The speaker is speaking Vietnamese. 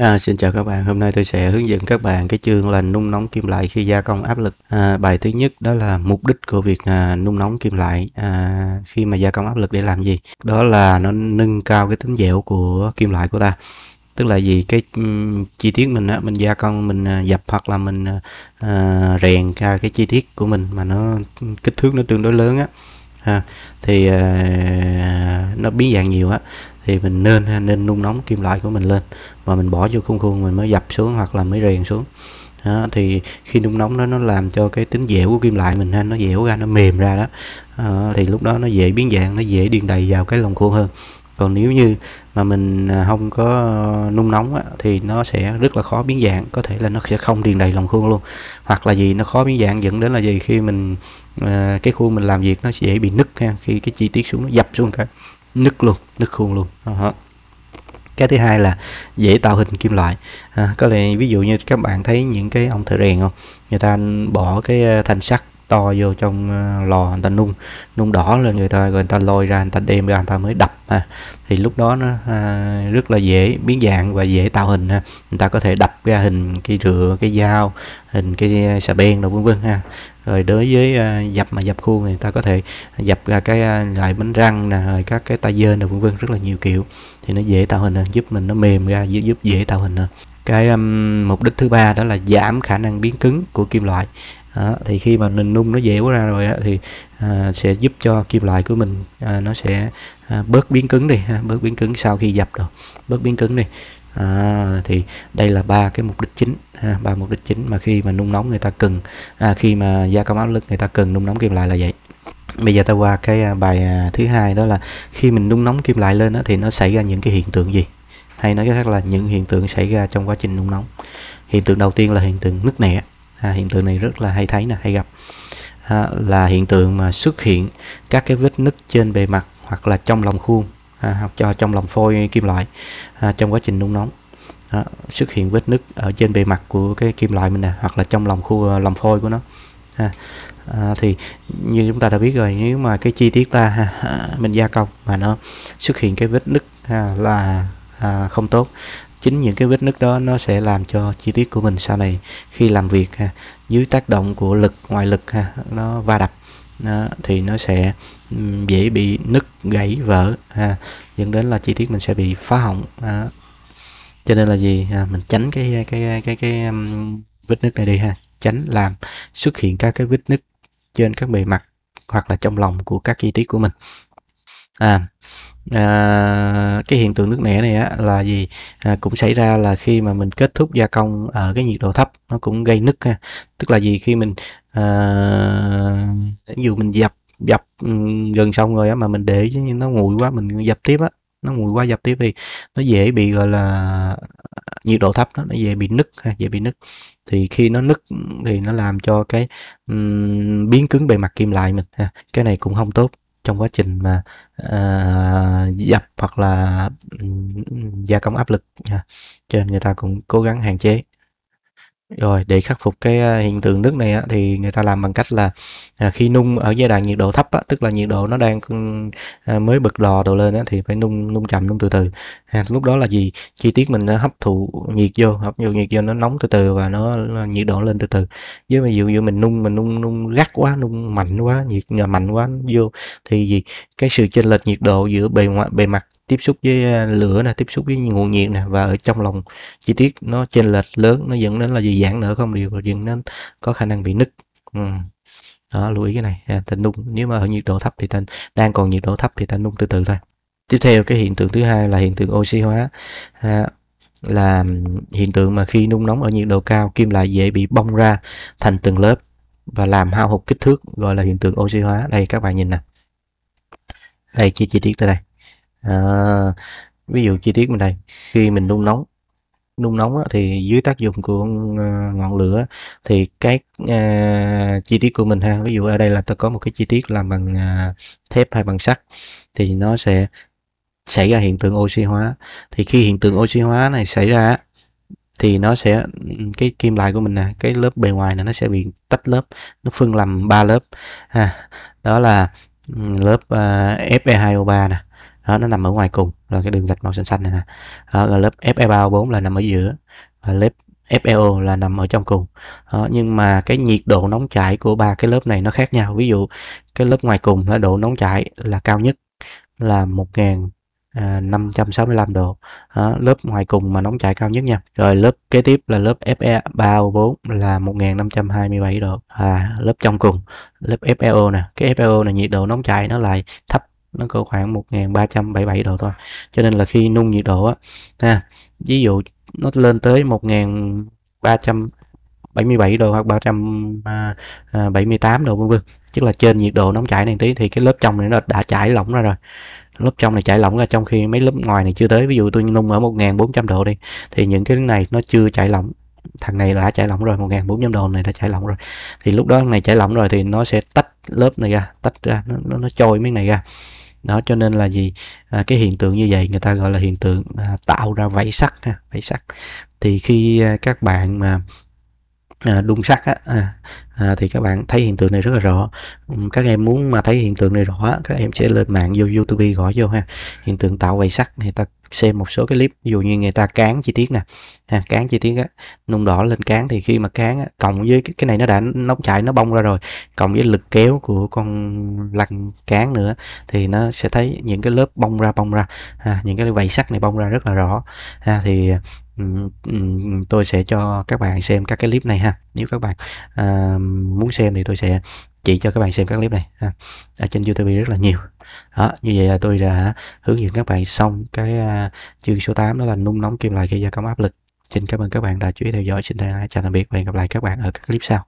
À, xin chào các bạn, hôm nay tôi sẽ hướng dẫn các bạn cái chương là nung nóng kim loại khi gia công áp lực. À, bài thứ nhất đó là mục đích của việc là nung nóng kim loại à, khi mà gia công áp lực để làm gì? Đó là nó nâng cao cái tính dẻo của kim loại của ta. Tức là gì cái um, chi tiết mình á, mình gia công mình uh, dập hoặc là mình uh, rèn ra cái chi tiết của mình mà nó kích thước nó tương đối lớn á ha. Thì uh, nó biến dạng nhiều á thì mình nên nên nung nóng kim loại của mình lên và mình bỏ vô khung khuôn mình mới dập xuống hoặc là mới rèn xuống. Đó, thì khi nung nóng đó nó làm cho cái tính dẻo của kim loại mình ha nó dẻo ra nó mềm ra đó. À, thì lúc đó nó dễ biến dạng nó dễ điền đầy vào cái lồng khuôn hơn còn nếu như mà mình à, không có nung nóng á, thì nó sẽ rất là khó biến dạng có thể là nó sẽ không điền đầy lòng khuôn luôn. Hoặc là gì nó khó biến dạng dẫn đến là gì? Khi mình à, cái khuôn mình làm việc nó sẽ dễ bị nứt ha khi cái chi tiết xuống nó dập xuống cái nứt luôn nứt khuôn luôn. Đó. cái thứ hai là dễ tạo hình kim loại. À, có lẽ ví dụ như các bạn thấy những cái ông thợ rèn không? Người ta bỏ cái à, thành sắt to vô trong ờ, lò người ta nung nung đỏ lên người ta rồi người ta lôi ra người ta đem ra người ta mới đập ha. Thì lúc đó nó à, rất là dễ biến dạng và dễ tạo hình ha. Người ta có thể đập ra hình cái rửa cái dao hình cái ờ, xà beng đồ vân vân ha. Rồi đối với à, dập mà dập khuôn người ta có thể dập ra cái loại bánh răng nè rồi các cái tay dơ nè vân vân rất là nhiều kiểu. Thì nó dễ tạo hình hơn giúp mình nó mềm ra giúp, giúp dễ tạo hình hơn. Cái um, mục đích thứ ba đó là giảm khả năng biến cứng của kim loại đó, thì khi mà mình nung nó dẻo ra rồi á, thì à, sẽ giúp cho kim loại của mình à, nó sẽ à, bớt biến cứng đi ha, bớt biến cứng sau khi dập rồi bớt biến cứng đi. À, thì đây là ba cái mục đích chính ba mục đích chính mà khi mà nung nóng người ta cần à, khi mà gia công áp lực người ta cần nung nóng kim loại là vậy. Bây giờ ta qua cái à, bài à, thứ hai đó là khi mình nung nóng kim loại lên đó, thì nó xảy ra những cái hiện tượng gì? Hay nói cách khác là những hiện tượng xảy ra trong quá trình nung nóng. Hiện tượng đầu tiên là hiện tượng nứt nẻ à, hiện tượng này rất là hay thấy nè hay gặp à, là hiện tượng mà xuất hiện các cái vết nứt trên bề mặt hoặc là trong lòng khuôn à, hoặc cho trong lòng phôi kim loại à, trong quá trình nung nóng đó, xuất hiện vết nứt ở trên bề mặt của cái kim loại mình nè hoặc là trong lòng khu ờ, lòng phôi của nó ha. À, thì như chúng ta đã biết rồi nếu mà cái chi tiết ta ha, mình gia công mà nó xuất hiện cái vết nứt ha, là à, không tốt chính những cái vết nứt đó nó sẽ làm cho chi tiết của mình sau này khi làm việc ha, dưới tác động của lực ngoại lực ha, nó va đập đó, thì nó sẽ dễ bị nứt gãy vỡ ha, dẫn đến là chi tiết mình sẽ bị phá hỏng đó. cho nên là gì? Ha mình tránh cái cái cái cái, cái um, vết nứt này đi ha. Tránh làm xuất hiện các cái vết nứt trên các bề mặt hoặc là trong lòng của các chi tiết của mình. À à, cái hiện tượng nước nẻ này á, là gì? À, cũng xảy ra là khi mà mình kết thúc gia công ở cái nhiệt độ thấp nó cũng gây nứt ha. Tức là gì? Khi mình à, ví dụ mình dập dập ừ, gần xong rồi á mà mình để chứ nó nguội quá mình dập tiếp á nó nguội quá dập tiếp thì nó dễ bị gọi là nhiệt độ thấp đó, nó dễ bị nứt ha dễ bị nứt. Thì khi nó nứt thì nó làm cho cái um, biến cứng bề mặt kim loại mình ha. Cái này cũng không tốt trong quá trình mà uh, dập hoặc là ừ, ừ, gia công áp lực cho nên người ta cũng cố gắng hạn chế rồi để khắc phục cái à, hiện tượng nứt này á, thì người ta làm bằng cách là à, khi nung ở giai đoạn nhiệt độ thấp á, tức là nhiệt độ nó đang ừ, à, mới bật lò đồ lên á, thì phải nung nung chậm nung từ từ. À, lúc đó là gì? Chi tiết mình nó hấp thụ nhiệt vô hấp thụ nhiệt vô nó nóng từ từ và nó, nó nhiệt độ lên từ từ. Với ví dụ như mình nung mình nung nung gắt quá nung mạnh quá nhiệt à, mạnh quá vô thì gì? Cái sự chênh lệch nhiệt độ giữa bề ngoại bề mặt tiếp xúc với à, lửa nè tiếp xúc với nguồn nhiệt nè và ở trong lòng chi tiết nó chênh lệch lớn nó dẫn đến là gì? Giãn nở không đều và dẫn đến có khả năng bị nứt. Ừ. đó lưu ý cái này. À, ta nung nếu mà ở nhiệt độ thấp thì ta đang còn nhiệt độ thấp thì ta nung từ từ thôi. Tiếp theo cái hiện tượng thứ hai là hiện tượng oxy hóa. À, là hiện tượng mà khi nung nóng ở nhiệt độ cao kim loại dễ bị bong ra thành từng lớp và làm hao hụt kích thước gọi là hiện tượng oxy hóa. Đây các bạn nhìn nè. Đây chi chi tiết tới đây à, ví dụ chi tiết bên đây. Khi mình đun nóng đun nóng á, thì dưới tác dụng của ờ, ngọn lửa thì cái à, ờ, chi tiết của mình ha ví dụ ở đây là tôi có một cái chi tiết làm bằng à, thép hay bằng sắt thì nó sẽ xảy ra hiện tượng oxy hóa. Thì khi hiện tượng oxy hóa này xảy ra thì nó sẽ cái kim loại của mình nè cái lớp bề ngoài này nó sẽ bị tách lớp nó phân làm ba lớp ha. Đó là ừ, lớp uh, Fe2O3 nè đó nó nằm ở ngoài cùng. Là cái đường gạch màu xanh xanh này nè. Đó, là lớp FE3 4 là nằm ở giữa và lớp FeO là nằm ở trong cùng. Đó, nhưng mà cái nhiệt độ nóng chảy của ba cái lớp này nó khác nhau. Ví dụ cái lớp ngoài cùng là độ nóng chảy là cao nhất là 1.565 à, độ. Đó, lớp ngoài cùng mà nóng chảy cao nhất nha. Rồi lớp kế tiếp là lớp Fe3O4 là 1527 độ. Và lớp trong cùng lớp FeO nè. Cái FeO này nhiệt độ nóng chảy nó lại thấp nó có khoảng 1377 độ thôi. Cho nên là khi nung nhiệt độ á ha ví dụ nó lên tới 1377 độ hoặc 378 à, độ vân vân. Tức là trên nhiệt độ nóng chảy này tí thì cái lớp trong này nó đã chảy lỏng ra rồi. Lớp trong này chảy lỏng ra trong khi mấy lớp ngoài này chưa tới. Ví dụ tôi nung ở 1400 độ đi thì những cái này nó chưa chảy lỏng. Thằng này đã chảy lỏng rồi 1400 độ này đã chảy lỏng rồi. Thì lúc đó này chảy lỏng rồi thì nó sẽ tách lớp này ra tách ra nó nó, nó trôi mấy này ra đó cho nên là gì? À, cái hiện tượng như vậy người ta gọi là hiện tượng à, tạo ra vảy sắt ha vảy sắt. Thì khi à, các bạn mà à, đun sắt á à, à, thì các bạn thấy hiện tượng này rất là rõ. Các em muốn mà thấy hiện tượng này rõ các em sẽ lên mạng vô youtube gõ vô ha. Hiện tượng tạo vảy sắt người ta xem một số cái clip ví dụ như người ta cán chi tiết nè. Ha, cán chi tiết á nung đỏ lên cán thì khi mà cán á, cộng với cái, cái này nó đã nóng chảy nó bong ra rồi. Cộng với lực kéo của con lăn cán nữa thì nó sẽ thấy những cái lớp bong ra bong ra. Ha, những cái vảy sắt này bong ra rất là rõ. Ha, thì tôi sẽ cho các bạn xem các cái clip này ha. Nếu các bạn à, muốn xem thì tôi sẽ chỉ cho các bạn xem các clip này ha. ở trên YouTube rất là nhiều đó như vậy là tôi đã hướng dẫn các bạn xong cái uh, chương số 8 đó là nung nóng kim loại gây gia công áp lực. Xin cảm ơn các bạn đã chú ý theo dõi. Xin chào tạm biệt và hẹn gặp lại các bạn ở các clip sau.